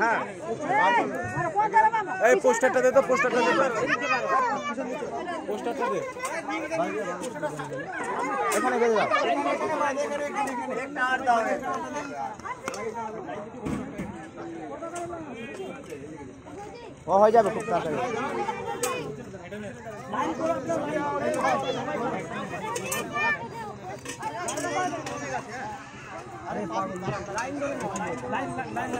হ্যাঁ। এই পোস্টারটা দে তো পোস্টারটা দে। পোস্টারটা দে। এখানে ও হয়ে যাবে খুব তাড়াতাড়ি। Line line line